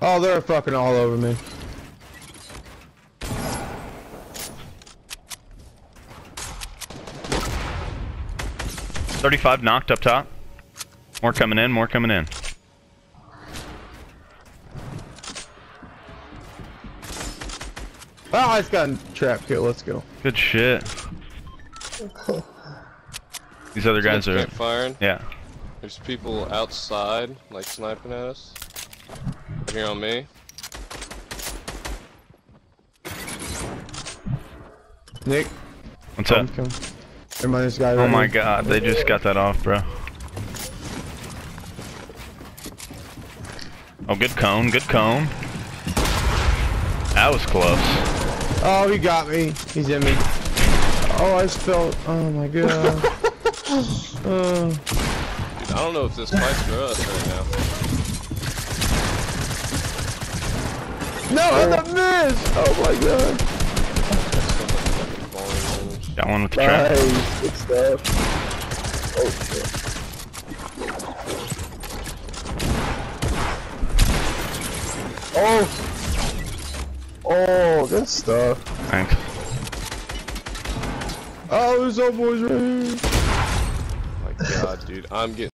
Oh, they're fucking all over me. Thirty-five knocked up top. More coming in. More coming in. Oh, I just got a trap kill. Let's go. Good shit. These other guys are. firing. Yeah. There's people outside, like sniping at us. Here on me. Nick, What's up? come, come. Never mind this guy. Oh right my here. god, they just got that off, bro. Oh, good cone, good cone. That was close. Oh, he got me. He's in me. Oh, I just felt. Oh my god. uh, Dude, I don't know if this fight's for us right now. No, oh. I got miss. Oh my god. So much fucking volume damage. Got one with the trap. Nice, good stuff. Oh shit. Oh. Oh, good stuff. Thanks. Oh, there's old boys right here. Oh my god, dude. I'm getting